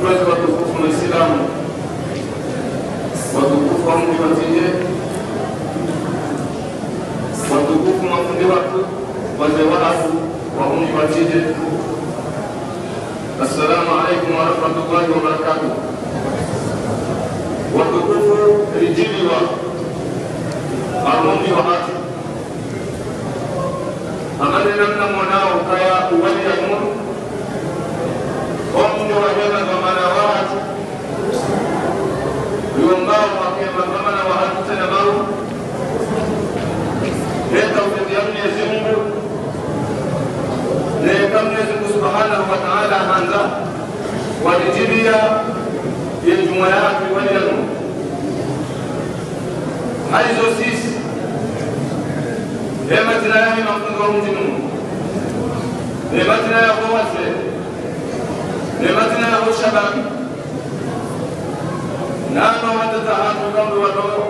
Tuweze watukufu Waislamu, watukufu wa mji wa watukufu mafundi watu, wazee waafu wa mji wa. Assalamu alaikum warahmatullahi wabarakatuh. Watukufu rijiliwa armundi wa hati amane namna mwanao kaya uwali Senegal ne tawfiq yamne zimbu ne kamne zimbu subhanahu wa ta'ala hanza walijibia yejumo yake wanyanu haizo sisi nematira yami mafungo mtimu nematira yako wase nematira yako shababi nano watatahamu kambi wadogo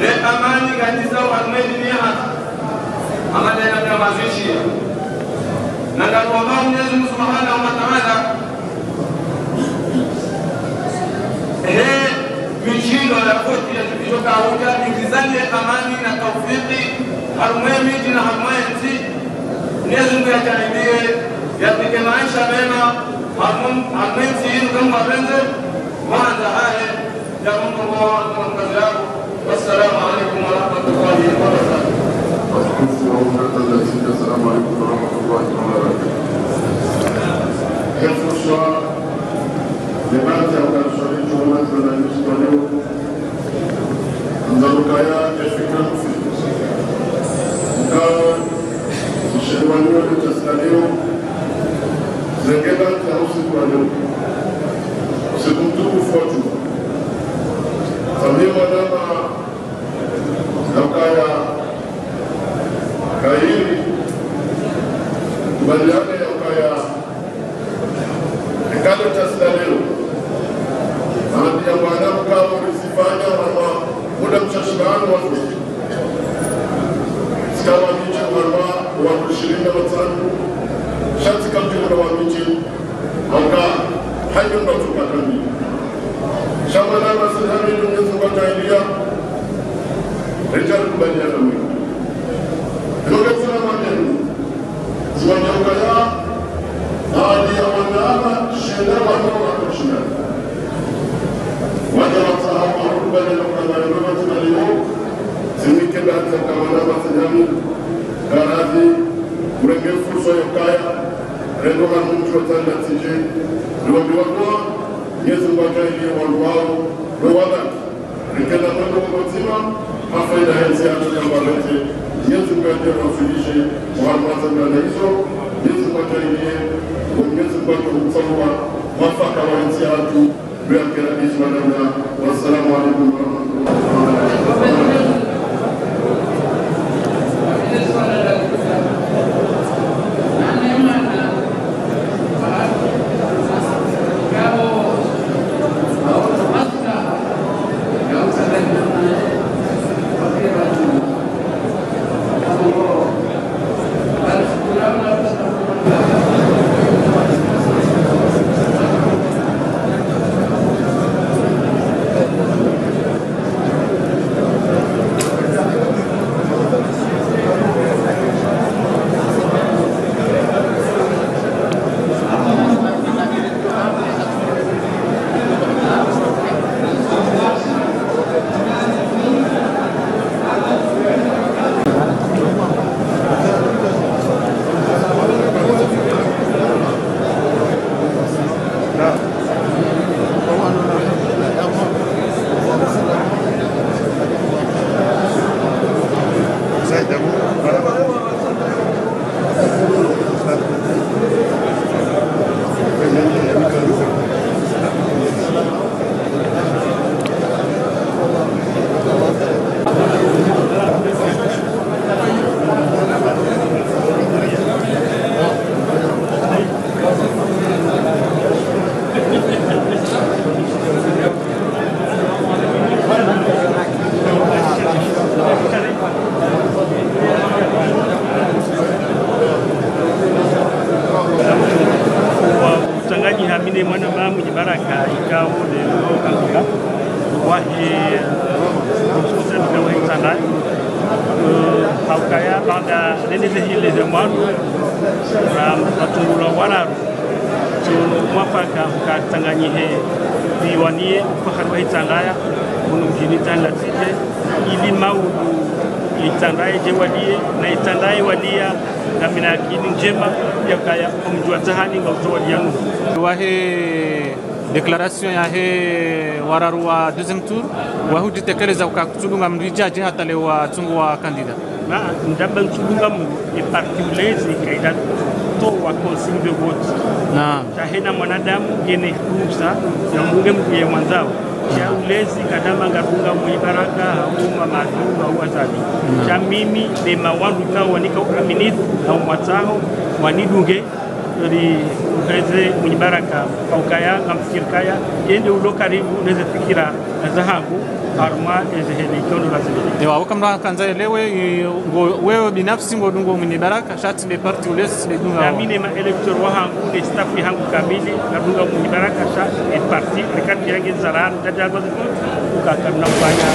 ne amani gandizao armediniha amadena na mazishi. Na ndakuomba Mwenyezi Mungu Subhanahu wa Ta'ala ehe mishindo ya koti ya kutoka hoja ingizane amani na taufiki harumwe miji na harumwe nchi Mwenyezi Mungu yajalie yapike maisha mema. Harumwe nchi yenu kama wapenzi waanza haya ya Mungu kwa mkazi yako wassalamu alaikum warahmatullahi wabarakatuh watukufu wa umma Tanzania, assalamu alaikum warahmatullahi wabarakatuh. Hii fursa ni baadhi ya ukaribishaji wa watu na nchi kwa leo mzalukaya efika mkao mshiriwaniwa litasika leo zengeba ta usiku wa leo usiku mtukufu wa juma familia mwanama nakaya kairi kubaliana ya ukaya cha tasila leo baadhi ya mwanamke kama ulizifanya wama muda mshashibano watu sikawa miche wama watu ishirini na watano. Shati kamjumla wa miche auka hayo ndo tupatani shamanama sihami Mwenyezi Mungu ataidia ke be ansa kamana masanyami garazi urenge furso yokaya rengo manuncho tanda tije luwambi wakwa yesu mbaka iliye waluwao lowada rikenda mwendo wakotima mafaida hensi atukambalete yesu mbaka wafilishe wahalmaza mbana hizo yesu mbaka iliye wongezi mbaka utsawa mwafaka wa hensi atu بأكل الإجمال والسلام عليكم what uh, uh, he construction doing tonight to how kaya bangga ini dihili semua from batu lawan to mwafaka ukatanganyihe viwanie ufakarwa itangaya unumgini tanlatite ili maulu itandaye je walie na itandaye walia ngamina akili njema. Yakaya umjua tahani ngautowalia nuhu wahe declaration yahe wararu wa deuxième tour wahujitekeleza ukakutulunga mrijaji hata leo watungu wa kandida. Na ndamba ntulunga mu e parti ulezi kaida to wa consigne de vote naam tahena mwanadamu gene ruhusa ya mbunge mkuye mwanzao. Cha ulezi kadama ngarunga mwenye baraka au mamadu au wazazi. Cha mimi de mawandu kao wanika uaminifu au mwataho wanidunge ri ukeze mwenye baraka au kaya ngamfikir kaya yende ulo karibu neze fikira zahangu arma eze hene kiondo lazimili ewa wakamra kanza elewe wewe binafsi ngo dungo mwenye baraka shati be parti ulesi le dunga na mine ma elector wa hangu ne staff hangu kamili dunga mwenye baraka sha e parti rekati yange zaran jajago ukakarna kufanya